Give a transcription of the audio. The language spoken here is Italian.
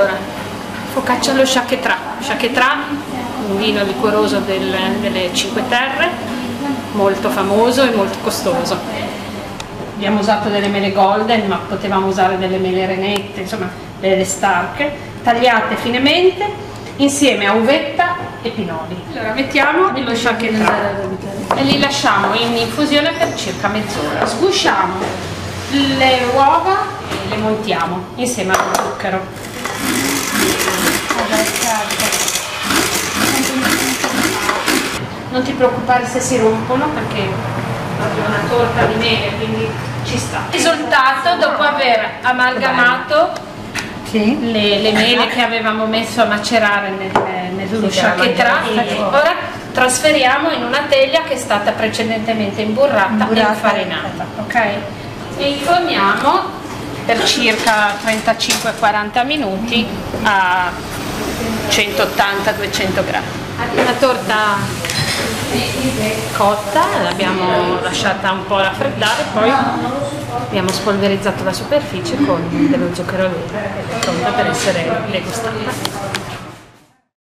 Allora, focaccia allo chaquetra. Chaquetra, un vino liquoroso del, delle Cinque Terre, molto famoso e molto costoso. Abbiamo usato delle mele golden, ma potevamo usare delle mele renette, insomma delle starche, tagliate finemente insieme a uvetta e pinoli. Allora mettiamo lo chaquetra e li lasciamo in infusione per circa mezz'ora. Sgusciamo le uova e le montiamo insieme allo zucchero. Non ti preoccupare se si rompono perché proprio una torta di mele, quindi ci sta. Risultato dopo aver amalgamato Sì. le, le mele che avevamo messo a macerare nel, nello Sì, mangiare. ora trasferiamo in una teglia che è stata precedentemente imburrata, Imburrata. e infarinata, ok? E inforniamo per circa 35-40 minuti a 180-200 gradi. Una torta cotta, l'abbiamo lasciata un po' raffreddare, poi abbiamo spolverizzato la superficie con dello zucchero ed è pronta per essere degustata.